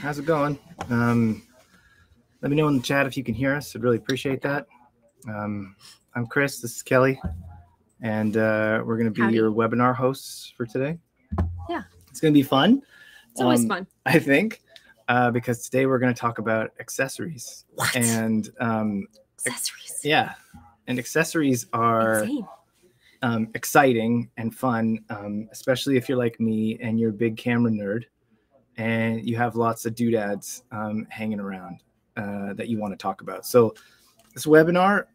How's it going? Um, let me know in the chat if you can hear us. I'd really appreciate that. Um, I'm Chris. This is Kelly, and uh, we're going to be Howdy. your webinar hosts for today. Yeah. it's going to be fun. It's always Um, fun. I think, uh, because today we're going to talk about accessories, What? and um, Accessories. yeah, and accessories are um, exciting and fun, um, especially if you're like me and you're a big camera nerd and you have lots of doodads um, hanging around uh, that you want to talk about. So, this webinar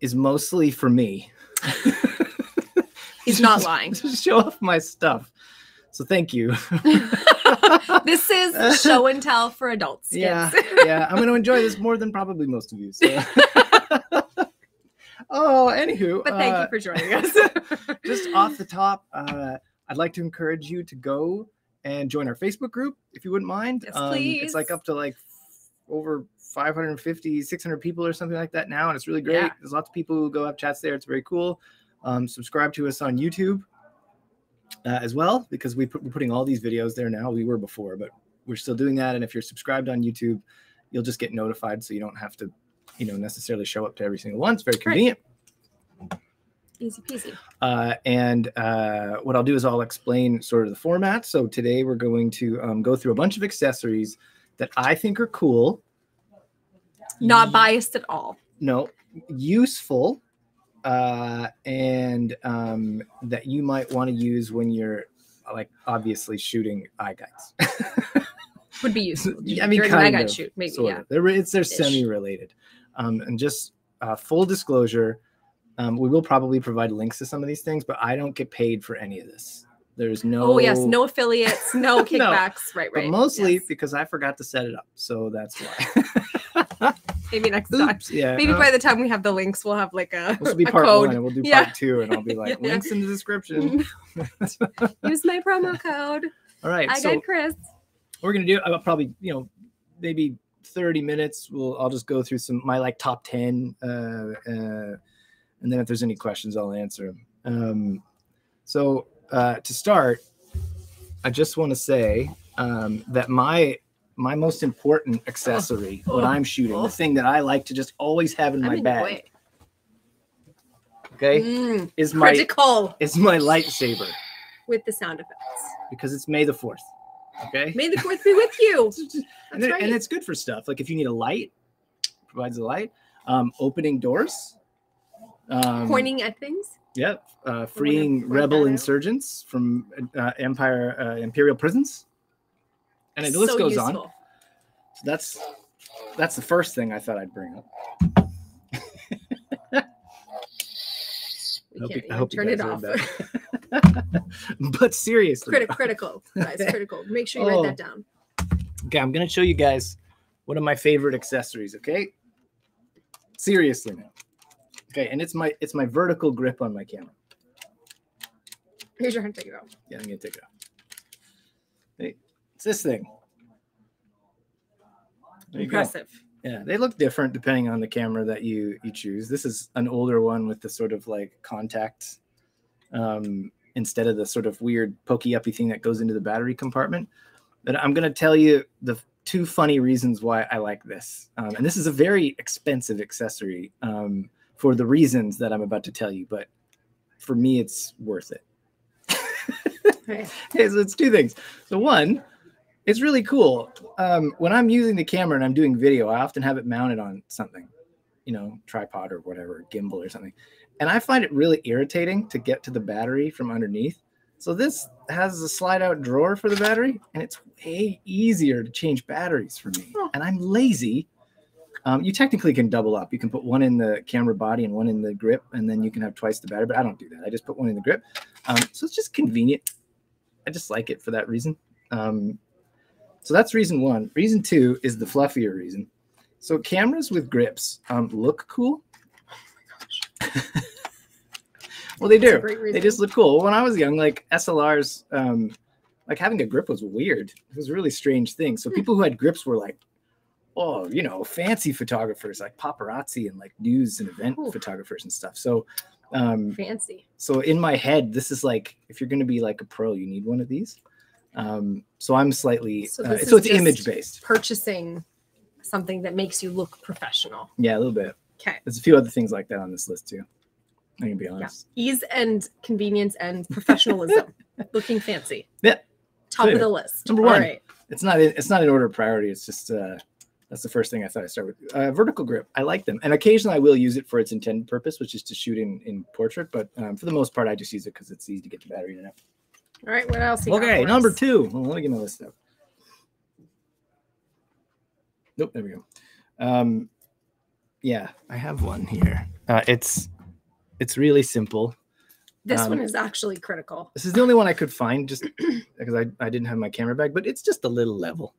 is mostly for me. He's not lying. to show off my stuff. So, thank you. this is show and tell for adults. kids. yeah, yeah, I'm going to enjoy this more than probably most of you. So. oh, anywho, But thank uh, you for joining us. just off the top, uh, I'd like to encourage you to go and join our Facebook group if you wouldn't mind. Yes, Um, It's like up to like over 550, 600 people or something like that now, and it's really great. Yeah. There's lots of people who go have chats there. It's very cool. Um, subscribe to us on YouTube uh, as well because we put, we're putting all these videos there now. We were before, but we're still doing that. And if you're subscribed on YouTube, you'll just get notified, so you don't have to, you know, necessarily show up to every single one. It's very convenient. Easy peasy. Uh, and uh, what I'll do is I'll explain sort of the format. So today we're going to um, go through a bunch of accessories that I think are cool. Not biased at all. No, useful, uh, and um, that you might want to use when you're like obviously shooting iGUIDEs. Would be useful. I mean, During kind of, shoot, maybe. sort yeah. of. They're, it's they're semi-related. Um, and just uh, full disclosure, um, we will probably provide links to some of these things, but I don't get paid for any of this. There's no. Oh yes, no affiliates, no No, kickbacks. Right, But mostly yes. because I forgot to set it up, so that's why. maybe next time. Yeah. Maybe uh, by the time we have the links, we'll have like a, this will be part code. one, and we'll do Yeah. part two, and I'll be like, Yeah. links in the description. Use my promo code. All right, I so got Chris. we're gonna do. I'll probably, you know, maybe thirty minutes. We'll. I'll just go through some my like top ten, uh, uh, and then if there's any questions, I'll answer them. Um, so uh, to start, I just want to say um, that my my most important accessory when oh, I'm shooting, oh. the thing that I like to just always have in I'm my in bag, okay, Mm, is my critical is my lightsaber with the sound effects. because it's May the Fourth. Okay, May the fourth be with you. and, it- right. and it's good for stuff like if you need a light, provides a light. Um, opening doors. Um, Pointing at things. Yep. Uh, freeing rebel out. insurgents from uh, Empire uh, Imperial prisons. And the list so goes on. So that's that's the first thing I thought I'd bring up. We hope I hope you turn it off. but seriously, Criti- critical, guys. Critical. Make sure you Oh. write that down. okay, I'm gonna show you guys one of my favorite accessories. Okay, seriously now. Okay, and it's my it's my vertical grip on my camera. Here's your hand. Take it off. Yeah, I'm gonna take it off. Hey, it's this thing. Go. Impressive. Yeah, they look different depending on the camera that you you choose. This is an older one with the sort of like contact um, instead of the sort of weird pokey uppy thing that goes into the battery compartment. But I'm gonna tell you the two funny reasons why I like this, um, and this is a very expensive accessory um, for the reasons that I'm about to tell you. But for me, it's worth it. Okay. So it's two things. So one, it's really cool. Um, when I'm using the camera and I'm doing video, I often have it mounted on something, you know, tripod or whatever, gimbal or something. And I find it really irritating to get to the battery from underneath. So this has a slide out drawer for the battery, and it's way easier to change batteries for me. And I'm lazy. Um, you technically can double up. You can put one in the camera body and one in the grip, and then you can have twice the battery. But I don't do that. I just put one in the grip. Um, so it's just convenient. I just like it for that reason. Um, so that's reason one. Reason two is the fluffier reason. So cameras with grips um, look cool. well, they That's do. They just look cool. When I was young, like SLRs, um, like having a grip was weird. It was a really strange thing. So Hmm. people who had grips were like, oh, you know, fancy photographers like paparazzi and like news and event Ooh. photographers and stuff. So um, Fancy. so in my head, this is like if you're going to be like a pro, you need one of these. Um, so I'm slightly So so, uh, so it's image based. Purchasing something that makes you look professional. Yeah, a little bit. Okay. There's a few other things like that on this list too. I can be honest. Ease and convenience and professionalism. looking fancy. Yeah. Top Fair. of the list. Number one. right. It's not it's not in order of priority. It's just uh, that's the first thing I thought I start with. Uh, vertical grip. I like them, and occasionally I will use it for its intended purpose, which is to shoot in in portrait. But um, for the most part, I just use it because it's easy to get the battery in and out. All right. What else? you Okay, number us? two. Well, let me get my list up. Nope, there we go. Um, yeah, I have one here. Uh, it's it's really simple. This um, one is actually critical. This is the only one I could find just because I, I didn't have my camera bag, but it's just a little level,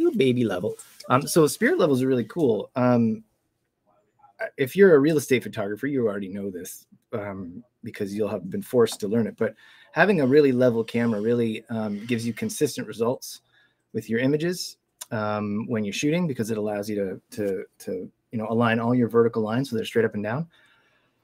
little baby level. Um, so spirit levels are really cool. Um, if you're a real estate photographer, you already know this um, because you'll have been forced to learn it. But having a really level camera really um, gives you consistent results with your images um, when you're shooting because it allows you to to to you know align all your vertical lines so they're straight up and down.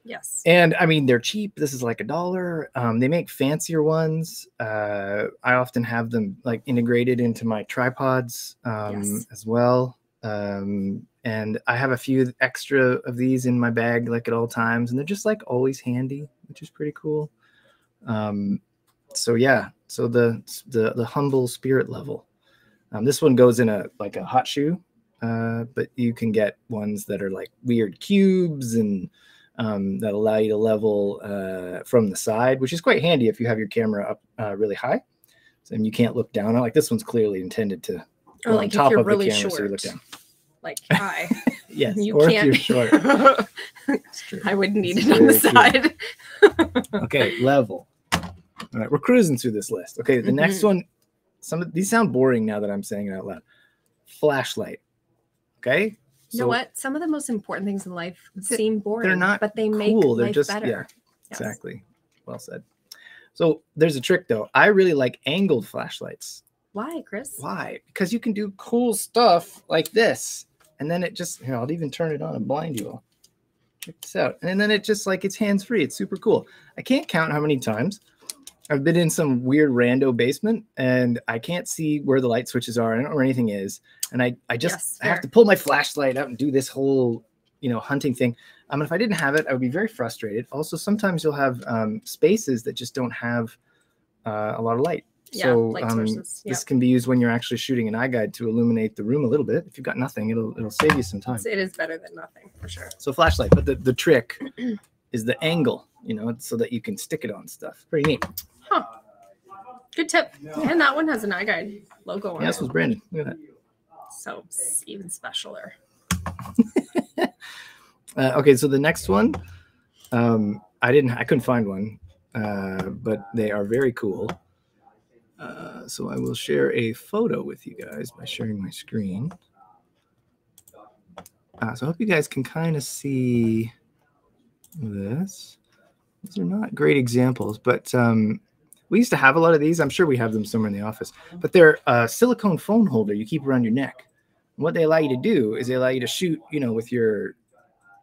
Yes. And I mean, they're cheap. This is like a dollar. Um, they make fancier ones. Uh, I often have them like integrated into my tripods um, Yes. as well. Um, and I have a few extra of these in my bag, like at all times, and they're just like always handy, which is pretty cool. Um, so yeah, so the the the humble spirit level. Um, this one goes in a like a hot shoe, uh, but you can get ones that are like weird cubes and um, that allow you to level uh, from the side, which is quite handy if you have your camera up uh, really high. So, and you can't look down. Like this one's clearly intended to Or go like on top if you're of really the camera, so you look short. down. Like I. Yes, you or can't. if you're short. I would need It's it on the side. okay, level. All right, we're cruising through this list. Okay, the next Mhm. one. Some of these sound boring now that I'm saying it out loud. Flashlight. Okay. You know what? Some of the most important things in life seem boring, They're not but they make cool. They're life just better. yeah, Yes. exactly. Well said. So there's a trick though. I really like angled flashlights. Why, Chris? Why? Because you can do cool stuff like this, and then it just here. I'll even turn it on and blind you all. Check this out, and then it just like it's hands free. It's super cool. I can't count how many times I've been in some weird rando basement, and I can't see where the light switches are. I don't know where anything is, and I I just Yes, I have to pull my flashlight out and do this whole you know hunting thing. Um, if I didn't have it, I would be very frustrated. Also, sometimes you'll have um, spaces that just don't have uh, a lot of light. Yeah, so light um, this can be used when you're actually shooting an iGUIDE to illuminate the room a little bit. If you've got nothing, it'll it'll save you some time. It is better than nothing for sure. So flashlight, but the, the trick is the angle, you know, so that you can stick it on stuff. Pretty neat. Good tip. And that one has an iGUIDE logo on Yeah, it. this was Brandon. Look at So even specialer. Uh, okay, so the next one, um, I didn't, I couldn't find one, uh, but they are very cool. Uh, so I will share a photo with you guys by sharing my screen. Uh, so I hope you guys can kind of see this. These are not great examples, but um, we used to have a lot of these. I'm sure we have them somewhere in the office, but they're a silicone phone holder you keep around your neck. And what they allow you to do is they allow you to shoot, you know, with your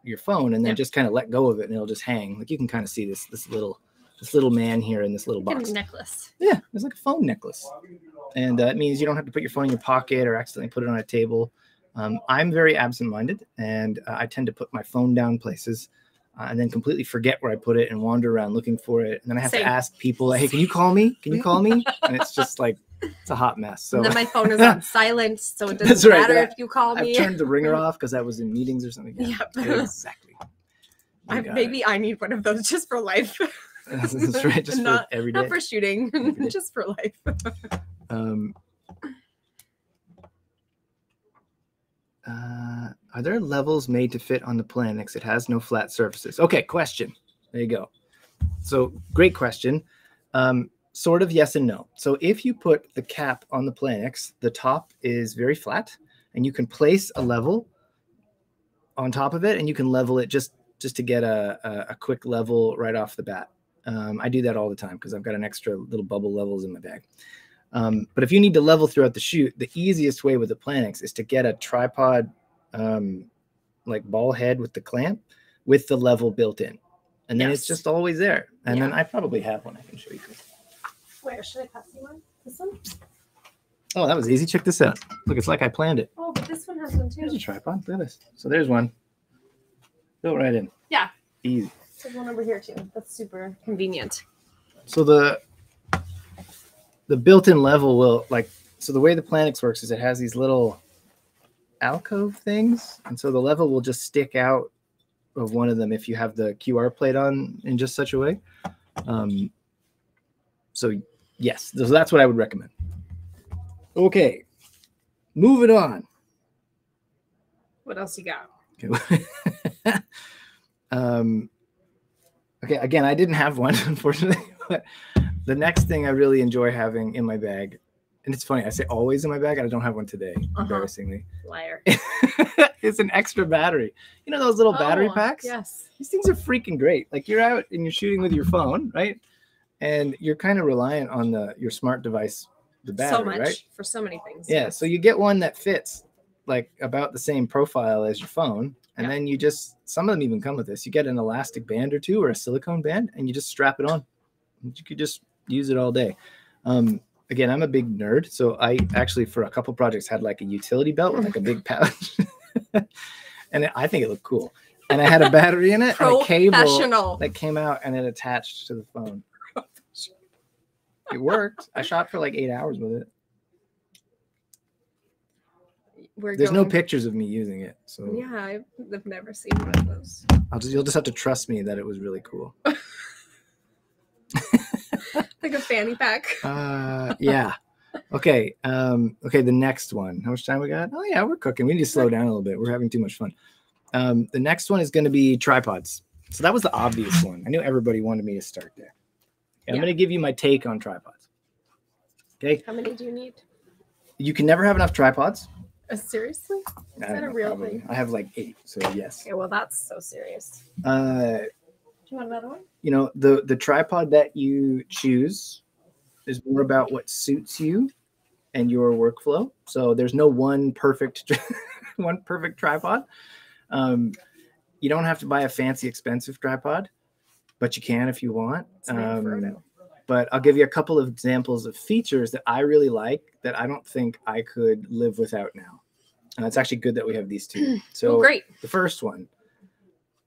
your phone and then just kind of let go of it and it'll just hang. Like you can kind of see this this little this little man here in this little box. necklace. Yeah, it's like a phone necklace, and uh, it means you don't have to put your phone in your pocket or accidentally put it on a table. Um, I'm very absent-minded, and uh, I tend to put my phone down places, uh, and then completely forget where I put it and wander around looking for it. And then I have Same. to ask people, like, "Hey, can you call me? Can you call me?" and it's just like it's a hot mess. So and then my phone is on silent, so it doesn't right, matter if you call me. I've turned the ringer off because I was in meetings or something. Yeah, exactly. I, maybe I need one of those just for life. That's, right. Just Not- for every day. Not for shooting, just for life. Um, uh, are there levels made to fit on the Planix? It has no flat surfaces. Okay, question. There you go. So, great question. Um, sort of yes and no. So, if you put the cap on the Planix, the top is very flat, and you can place a level on top of it, and you can level it just just to get a, a, a quick level right off the bat. Um, I do that all the time because I've got an extra little bubble levels in my bag. Um, but if you need to level throughout the shoot, the easiest way with the Planix is to get a tripod, um, like ball head with the clamp, with the level built in, and then it's just always there. And then I probably have one I can show you. Where should I pass you one? This one? Oh, that was easy. Check this out. Look, it's like I planned it. Oh, but this one has one too. There's a tripod. Look at this. So there's one. Built right in. Yeah. Easy. There's one over here too. That's super convenient. So the the built-in level will like so the way the Planix works is it has these little alcove things, and so the level will just stick out of one of them if you have the QR plate on in just such a way. Um, so yes, so that's what I would recommend. Okay, moving on. What else you got? Okay. um, okay, again, I didn't have one, unfortunately, but the next thing I really enjoy having in my bag, and it's funny, I say always in my bag, I don't have one today, Uh-huh. embarrassingly, Liar. it's an extra battery. You know those little battery Oh, packs? Yes. These things are freaking great. Like you're out and you're shooting with your phone, right? And you're kind of reliant on the your smart device, the battery, so much right? for so many things. Yeah, so you get one that fits like about the same profile as your phone, and Yeah. then you just some of them even come with this. You get an elastic band or two or a silicone band, and you just strap it on. You could just use it all day. Um, again, I'm a big nerd, so I actually for a couple projects had like a utility belt with like a big pouch, and it- I think it looked cool. And I had a battery in it and a cable that came out and it attached to the phone. It worked. I shot for like eight hours with it. We're There's no pictures of me using it, so Yeah, I've I've never seen one of those. I'll just you'll just have to trust me that it was really cool. Like a fanny pack. Uh, yeah. Okay. Um, okay. The next one. How much time we got? Oh yeah, we're cooking. We need to slow down a little bit. We're having too much fun. Um, the next one is going to be tripods. So that was the obvious one. I knew everybody wanted me to start there. Okay, I'm Yeah. going to give you my take on tripods. Okay. How many do you need? You can never have enough tripods. Uh, seriously? I that don't a know, real probably. thing? I have like eight. So yes. Okay, well that's so serious. Uh, Do you want another one? you know the the tripod that you choose is more about what suits you and your workflow so there's no one perfect one perfect tripod um, you don't have to buy a fancy expensive tripod but you can if you want It's made for Um, but i'll give you a couple of examples of features that i really like that i don't think i could live without now and it's actually good that we have these two so oh, great. the first one.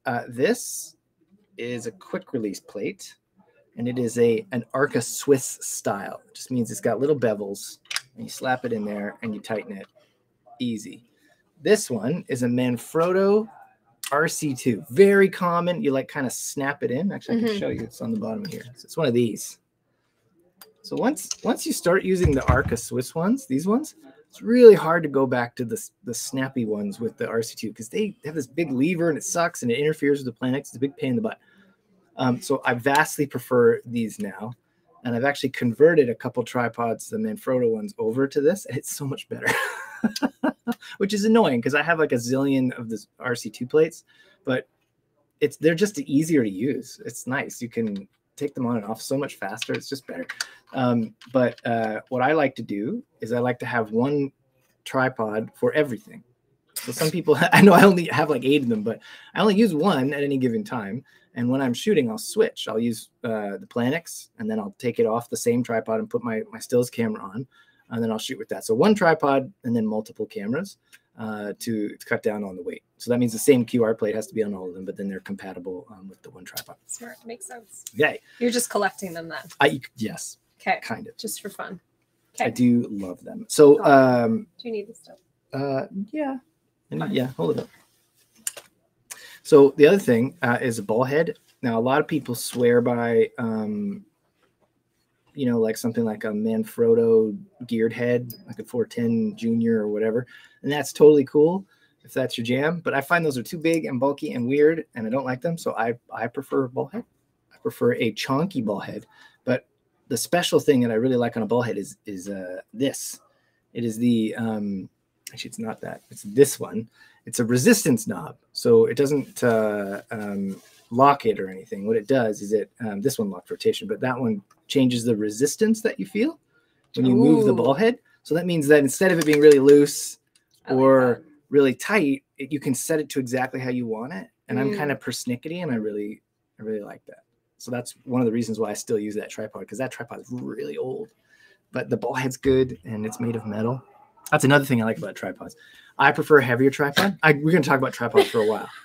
Uh, this is a quick release plate, and it is a an Arca Swiss style. It just means it's got little bevels, and you slap it in there and you tighten it. Easy. This one is a Manfrotto RC2. Very common. You like kind of snap it in. Actually, I can Mhm. show you. It's on the bottom here. So it's one of these. So once once you start using the Arca Swiss ones, these ones, it's really hard to go back to the, the snappy ones with the RC2 because they have this big lever and it sucks and it interferes with the Planix. It's a big pain in the butt. Um, so I vastly prefer these now. And I've actually converted a couple tripods, the Manfrotto ones, over to this. And it's so much better, which is annoying because I have like a zillion of this RC2 plates, but it's they're just easier to use. It's nice. You can take them on and off so much faster. It's just better. Um, but uh, what I like to do is I like to have one tripod for everything. So some people, I know I only have like eight of them, but I only use one at any given time. And when I'm shooting, I'll switch. I'll use uh, the Planix, and then I'll take it off the same tripod and put my my stills camera on, and then I'll shoot with that. So one tripod and then multiple cameras uh, to, to cut down on the weight. So that means the same QR plate has to be on all of them, but then they're compatible um, with the one tripod. Smart. Makes sense. Yay! You're just collecting them then. I yes, Okay. kind of. Just for fun. Okay. I do love them. So Oh. um, Do you need this stuff? Uh, yeah, And yeah, hold it up. So the other thing uh, is a ball head. Now a lot of people swear by, um, you know, like something like a Manfrotto geared head, like a 410 Junior or whatever, and that's totally cool if that's your jam. But I find those are too big and bulky and weird, and I don't like them. So I I prefer a ball head. I prefer a chonky ball head. But the special thing that I really like on a ball head is is uh, this. It is the um, actually it's not that it's this one it's a resistance knob so it doesn't uh, um, lock it or anything what it does is it um, this one locked rotation but that one changes the resistance that you feel when you move the ball head so that means that instead of it being really loose I like or that. really tight it, you can set it to exactly how you want it and i'm Mm. kind of persnickety and i really i really like that so that's one of the reasons why i still use that tripod because that tripod is really old but the ball head's good and it's made of metal. That's another thing I like about tripods. I prefer a heavier tripod. I, we're going to talk about tripods for a while.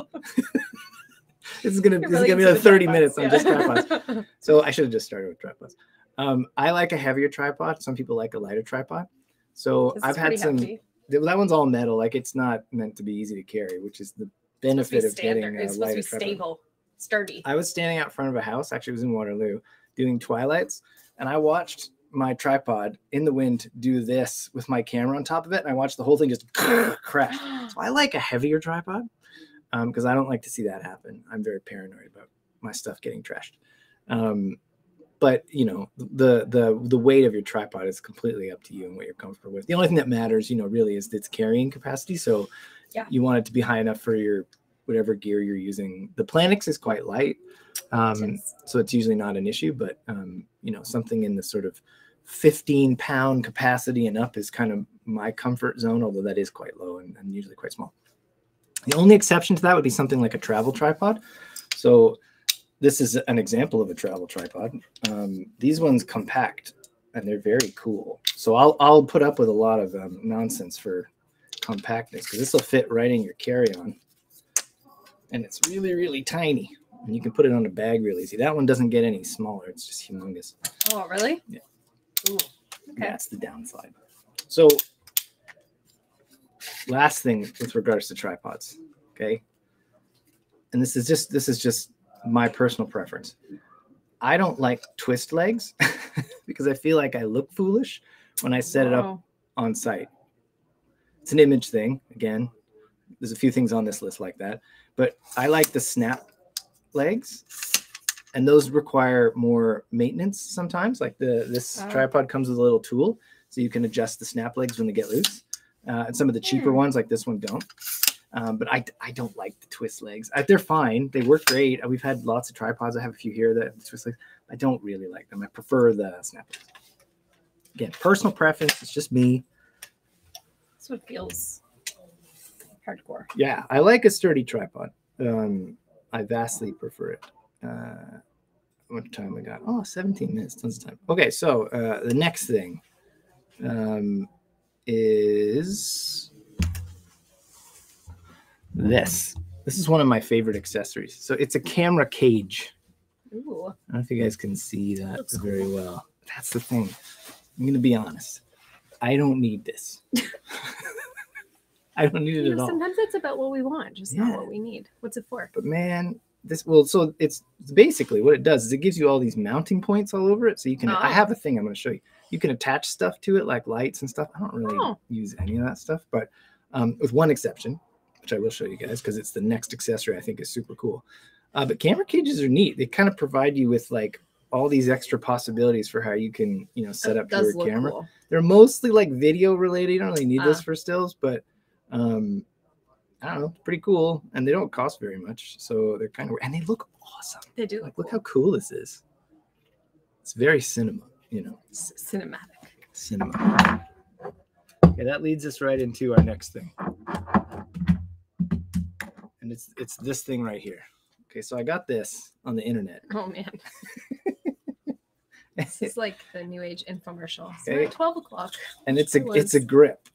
this is gonna You're this is really gonna be like 30 tripods, minutes on just tripods. So I should have just started with tripods. Um, I like a heavier tripod. Some people like a lighter tripod. So This I've had some. hefty. That one's all metal. Like it's not meant to be easy to carry, which is the It's supposed to benefit be of getting standard. a It's supposed to lighter be tripod. stable, sturdy. I was standing out front of a house. Actually, it was in Waterloo, doing twilights, and I watched my tripod in the wind do this with my camera on top of it, and I watched the whole thing just crash. So I like a heavier tripod because I don't like to see that happen. I'm very paranoid about my stuff getting trashed. Um, but you know, the the the weight of your tripod is completely up to you and what you're comfortable with. The only thing that matters, you know, really is its carrying capacity. So Yeah. you want it to be high enough for your whatever gear you're using. The Planix is quite light, um, Yes. so it's usually not an issue. But um, you know, something in the sort of 15 pound capacity and up is kind of my comfort zone, although that is quite low and, and usually quite small. The only exception to that would be something like a travel tripod. So this is an example of a travel tripod. Um, these ones compact and they're very cool. So I'll I'll put up with a lot of um, nonsense for compactness because this will fit right in your carry-on, and it's really really tiny. And you can put it on a bag real easy. That one doesn't get any smaller. It's just humongous. Oh, really? Yeah. Ooh. Okay. That's the downside. So, last thing with regards to tripods, okay, and this is just this is just my personal preference. I don't like twist legs because I feel like I look foolish when I set it up on site. It's an image thing. Again, there's a few things on this list like that, but I like the snap legs, and those require more maintenance sometimes. Like the this Oh. tripod comes with a little tool, so you can adjust the snap legs when they get loose. Uh, and some of the cheaper Hmm. ones, like this one, don't. Um, but I, I don't like the twist legs. I, they're fine. They work great. We've had lots of tripods. I have a few here that have twist legs. I don't really like them. I prefer the snap legs. Again, personal preference. It's just me. this one feels hardcore. Yeah, I like a sturdy tripod. Um, I vastly prefer it. Uh, what time we got? Oh, 17 minutes, tons of time. Okay, so uh, the next thing um, is this. This is one of my favorite accessories. So it's a camera cage. Ooh. I don't know if you guys can see that Looks very well. That's the thing. I'm going to be honest. I don't need this. I don't need it You at all. sometimes it's about what we want, just Yeah. not what we need. What's it for? But man, this well, so it's, basically what it does is it gives you all these mounting points all over it. So you can I Oh. have a thing I'm going to show you. You can attach stuff to it like lights and stuff. I don't really Oh. use any of that stuff, but um, with one exception, which I will show you guys because it's the next accessory I think is super cool. Uh, but camera cages are neat. They kind of provide you with like all these extra possibilities for how you can you know set That up your camera cool. they're mostly like video related. You don't really need this Ah. for stills, but um, I don't know, pretty cool, and they don't cost very much, so they're kind of and they look awesome. They do. Like, Look look how cool this is. It's very cinema, you know, C- cinematic. cinema. Okay, that leads us right into our next thing, and it's it's this thing right here. Okay, so I got this on the internet. Oh man, this is like the new age infomercial. So Okay. at twelve o'clock. and it's a it's a grip.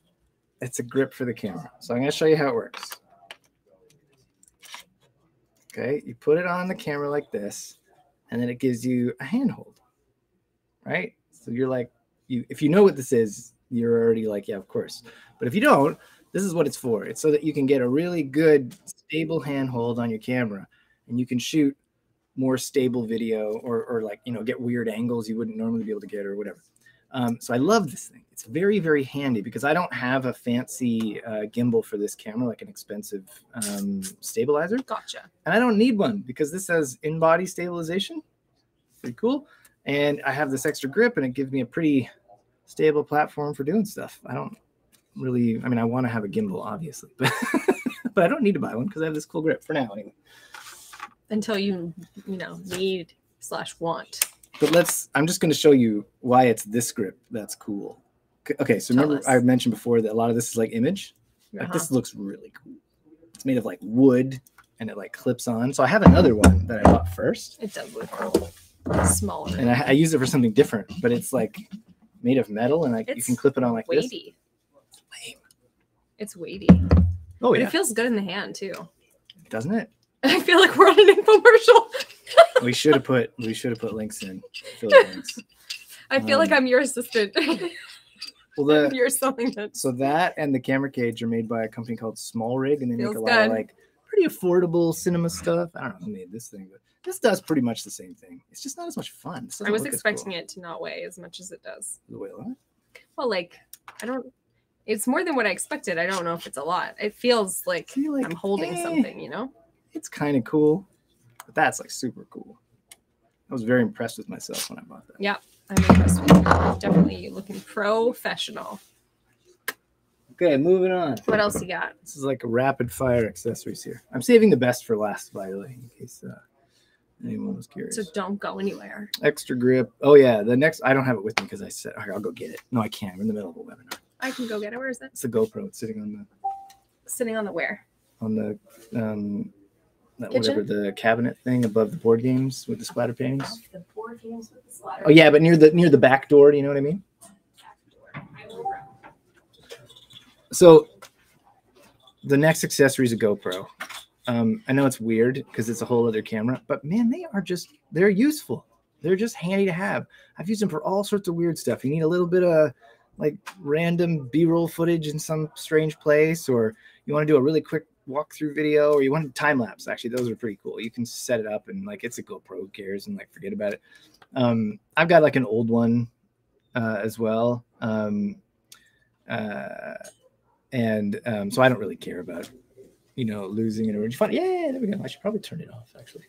It's a grip for the camera. So I'm gonna show you how it works. Okay, you put it on the camera like this, and then it gives you a handhold. Right? So you're like, you if you know what this is, you're already like, yeah, of course. But if you don't, this is what it's for. It's so that you can get a really good stable handhold on your camera, and you can shoot more stable video or or like you know get weird angles you wouldn't normally be able to get or whatever. Um, so I love this thing. It's very, very handy because I don't have a fancy uh, gimbal for this camera, like an expensive um, stabilizer, Gotcha. and I don't need one because this has in-body stabilization. Pretty cool. And I have this extra grip, and it gives me a pretty stable platform for doing stuff. I don't really. I mean, I want to have a gimbal, obviously, but but I don't need to buy one because I have this cool grip for now, anyway. Until you, you know, need slash want. But let's. I'm just going to show you why it's this grip that's cool. Okay, so Tell remember us. I mentioned before that a lot of this is like image. Like Uh-huh. this looks really cool. It's made of like wood and it like clips on. So I have another one that I bought first. It does look cool. Smaller. and I, I use it for something different, but it's like made of metal, and like you can clip it on like this. weighty. Lame. It's weighty. Oh yeah. But It feels good in the hand too. doesn't it? I feel like we're on an infomercial. We should have put we should have put links in. links. I feel like Um, I'm your assistant. Well, the You're selling it. so that and the camera cage are made by a company called SmallRig, and they Feels make a lot of like pretty affordable cinema stuff. I don't know who made this thing, but this does pretty much the same thing. It's just not as much fun. I was expecting cool. it to not weigh as much as it does. The way it looks. Well, like I don't. It's more than what I expected. I don't know if it's a lot. It feels like like, I'm holding eh, something. You know. It's kind of cool, but that's like super cool. I was very impressed with myself when I bought that. Yeah. I'm impressed with you. Definitely looking professional. Okay, moving on. What else you got? This is like a rapid fire accessories here. I'm saving the best for last, by the way, in case uh, anyone was curious. So don't go anywhere. Extra grip. Oh yeah, the next I don't have it with me because I said okay, I'll go get it. No, I can't. I'm in the middle of a webinar. I can go get it. Where is it? It's the GoPro. It's sitting on the Sitting on the where? on the um that Kitchen? whatever the cabinet thing above the board games with the splatter paintings. The board games with the slider. Oh yeah, but near the near the back door. Do you know what I mean? So the next accessory is a GoPro. Um, I know it's weird because it's a whole other camera, but man, they are just they're useful. They're just handy to have. I've used them for all sorts of weird stuff. You need a little bit of like random B-roll footage in some strange place, or you want to do a really quick walkthrough video, or you want time lapse. Actually, those are pretty cool. You can set it up and like it's a GoPro who cares and like forget about it. Um, I've got like an old one uh, as well. Um, uh, and um, so I don't really care about, you know, losing it or fun. Yeah, there we go. I should probably turn it off actually.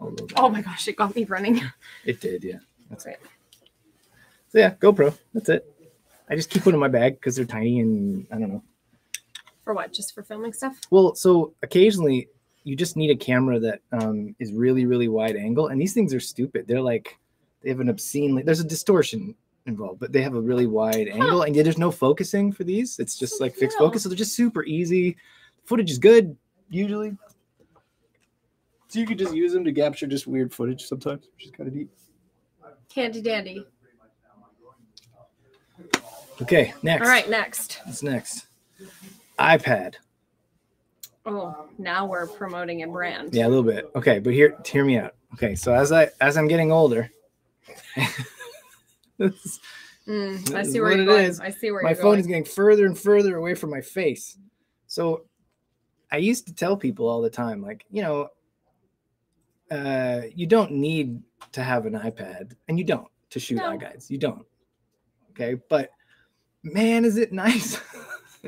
A. Oh my gosh, it got me running. It did, yeah. That's Right. So yeah, GoPro. That's it. I just keep one in my bag because they're tiny and I don't know. For what? Just for filming stuff? Well, so occasionally you just need a camera that um, is really, really wide angle, and these things are stupid. They're like they have an obscenely there's a distortion involved, but they have a really wide angle, and yeah, there's no focusing for these. It's just like fixed focus, so they're just super easy. Footage is good usually, so you could just use them to capture just weird footage sometimes, which is kind of neat. Handy dandy. Okay, next. All right, next. What's next? iPad. Oh, now we're promoting a brand. Yeah, a little bit. Okay, but here, hear me out. Okay, so as I as I'm getting older, is- Mm, I see where you're it going. is. I see where my phone going. is getting further and further away from my face. So I used to tell people all the time, like, you know, uh, you don't need to have an iPad, and you don't to shoot No. iGUIDEs. You don't. Okay, but man, is it nice?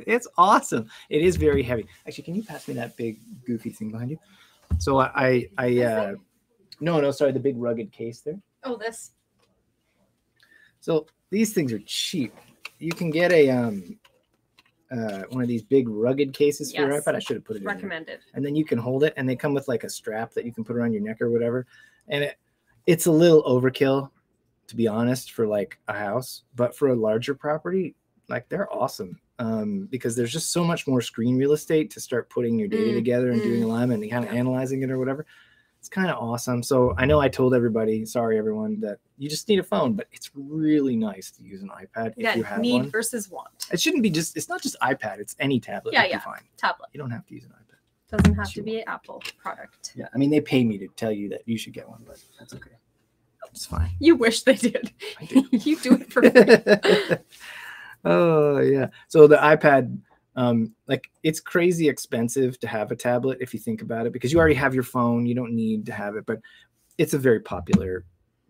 It's awesome. It is very heavy. Actually, can you pass me that big goofy thing behind you? So I, I, I uh, no, no, sorry, the big rugged case there. oh, this. So these things are cheap. You can get a um uh one of these big rugged cases for your Yes. iPad. I should have put it in there. Recommended. And then you can hold it and they come with like a strap that you can put around your neck or whatever. And it it's a little overkill to be honest for like a house, but for a larger property, like they're awesome. Um, because there's just so much more screen real estate to start putting your data Mm, together and doing mm. alignment and kind of Yeah. analyzing it or whatever. It's kind of awesome. So I know I told everybody, sorry everyone, that you just need a phone, but it's really nice to use an iPad if you Yeah, have need one. versus want. It shouldn't be just it's not just iPad, it's any tablet Yeah, you yeah. Tablet You don't have to use an iPad. doesn't have to be an Apple product. Yeah, I mean they pay me to tell you that you should get one, but that's okay. It's fine. You wish they did. I do. you do it for free. oh yeah. So the iPad, um, like it's crazy expensive to have a tablet if you think about it, because you already have your phone. You don't need to have it, but it's a very popular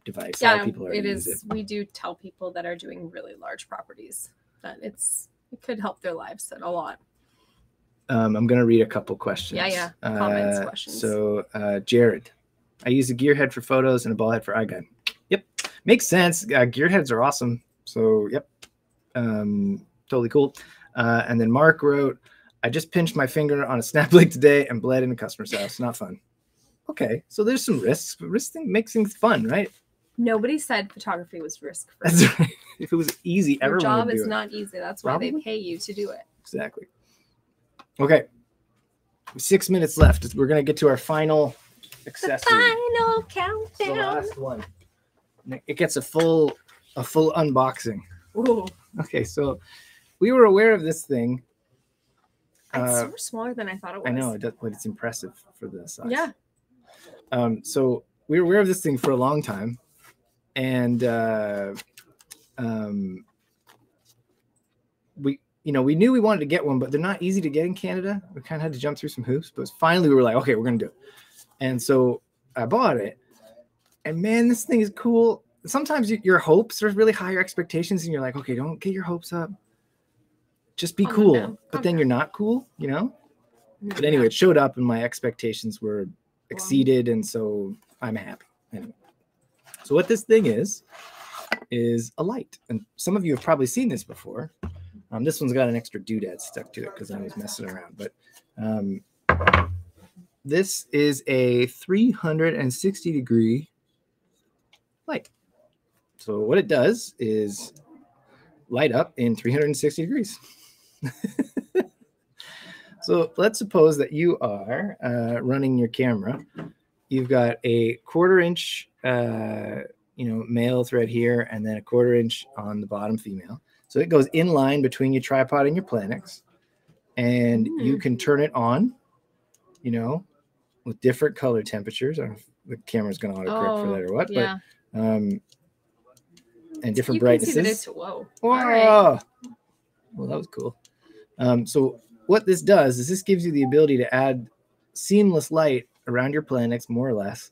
device. yeah, people it already is. it. We do tell people that are doing really large properties that it's it could help their lives a lot. Um, I'm gonna read a couple questions. Yeah, yeah. Comments, Uh, questions. So uh, Jared, I use a gear head for photos and a ball head for iGuide. Yep, makes sense. Uh, gear heads are awesome. So yep, um, totally cool. Uh, and then Mark wrote, I just pinched my finger on a snap link today and bled in a customer's house. Not fun. Okay, so there's some risks, but risk thing makes things fun, right? Nobody said photography was risk free. That's right. If it was easy, Your everyone job would do is it. not easy. That's why Probably. they pay you to do it. Exactly. Okay. Six minutes left. We're gonna get to our final accessory. Final It's the last one. It gets a full a full unboxing. Ooh, Okay, so we were aware of this thing. it's Uh, smaller than I thought it was. I know, it does, but it's impressive for the size. Yeah. Um, so we were aware of this thing for a long time, and uh, um, we, you know, we knew we wanted to get one, but they're not easy to get in Canada. We kind of had to jump through some hoops, but finally we were like, okay, we're gonna do it. And so I bought it, and man, this thing is cool. Sometimes y- your hopes are really high, your expectations, and you're like, okay, don't get your hopes up. Just be Calm cool, down, but calm then you're not cool, you know. But anyway, it showed up, and my expectations were exceeded, and so I'm happy. Anyway, so what this thing is is a light, and some of you have probably seen this before. Um, this one's got an extra doodad stuck to it because I was messing around, but um, this is a 360 degree light. So what it does is light up in 360 degrees. So let's suppose that you are uh, running your camera. You've got a quarter inch, uh, you know, male thread here, and then a quarter inch on the bottom female. So it goes in line between your tripod and your Planix, and you Hmm. can turn it on, you know, with different color temperatures. I don't know if the camera's going to autocorrect for Oh, that or what, yeah. but um, and different you can see that brightnesses. whoa. Whoa. Right. Well, that was cool. Um, so what this does is this gives you the ability to add seamless light around your Planix, more or less.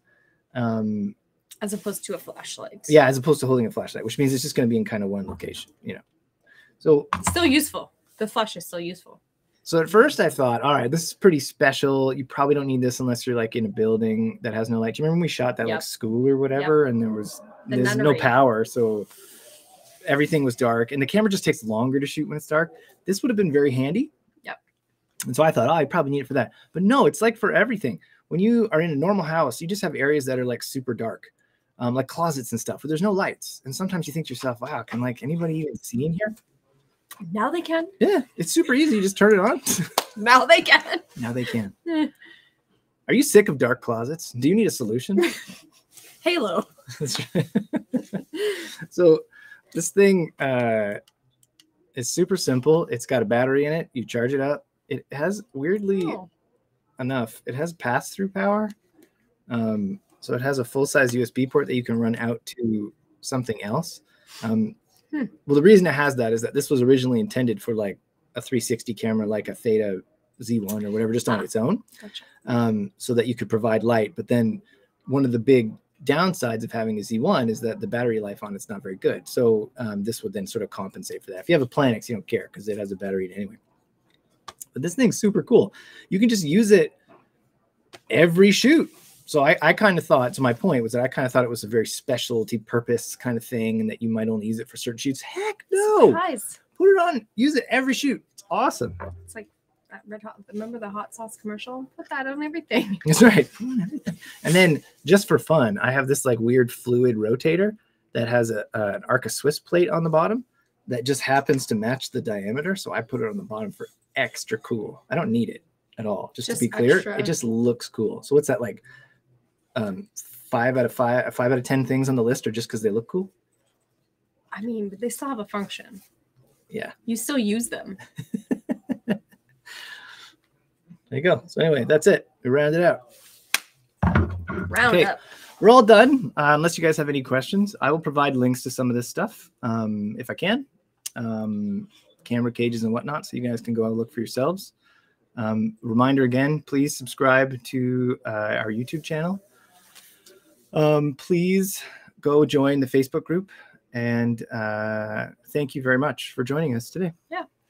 Um, As opposed to a flashlight. yeah, as opposed to holding a flashlight, which means it's just going to be in kind of one location, you know. So, it's Still useful. The flash is still useful. so at first I thought, all right, this is pretty special. You probably don't need this unless you're like in a building that has no light. Do you remember when we shot that Yep. like school or whatever, and there was The there's no power, so everything was dark, and the camera just takes longer to shoot when it's dark. This would have been very handy. Yep. And so I thought, oh, I probably need it for that. But no, it's like for everything. When you are in a normal house, you just have areas that are like super dark, um, like closets and stuff, where there's no lights. And sometimes you think to yourself, wow, can like anybody even see in here? Now they can. Yeah, it's super easy. You just turn it on. Now they can. now they can. Are you sick of dark closets? Do you need a solution? Halo. So this thing uh is super simple. It's got a battery in it. You charge it up. It has weirdly Oh, enough, it has pass-through power. Um, so it has a full-size USB port that you can run out to something else. Um, Hmm. Well, the reason it has that is that this was originally intended for like a 360 camera, like a Theta Z1 or whatever, just on Ah. its own gotcha. um, so that you could provide light. But then one of the big downsides of having a Z1 is that the battery life on it's not very good. So um, this would then sort of compensate for that. If you have a Planix, you don't care because it has a battery anyway. But this thing's super cool. You can just use it every shoot. So I, I kind of thought, so my point was that I kind of thought it was a very specialty purpose kind of thing and that you might only use it for certain shoots. Heck no. Surprise. Put it on, use it every shoot. It's awesome. It's like that red hot. Remember the hot sauce commercial? Put that on everything. That's right. Put on everything. And then just for fun, I have this like weird fluid rotator that has a, uh, an Arca Swiss plate on the bottom that just happens to match the diameter. So I put it on the bottom for extra cool. I don't need it at all. Just, Just to be clear, extra. it just looks cool. So what's that like? Um, five out of five, five out of ten things on the list are just because they look cool. I mean, but they still have a function. Yeah. You still use them. There you go. So anyway, that's it. We rounded it out. Round Okay. up. We're all done. Uh, unless you guys have any questions, I will provide links to some of this stuff um, if I can, um, camera cages and whatnot, so you guys can go out and look for yourselves. Um, reminder again, please subscribe to uh, our YouTube channel. Um, please go join the Facebook group, and uh, thank you very much for joining us today.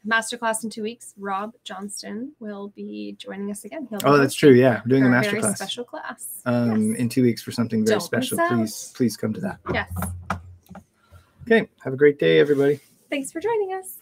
Masterclass in two weeks. Rob Johnston will be joining us again. He'll Oh, that's true. Yeah, we're doing a for master very class special class. um, yes. in two weeks for something very Don't special. Please, please come to that. yes. Okay, have a great day, everybody. Thanks for joining us.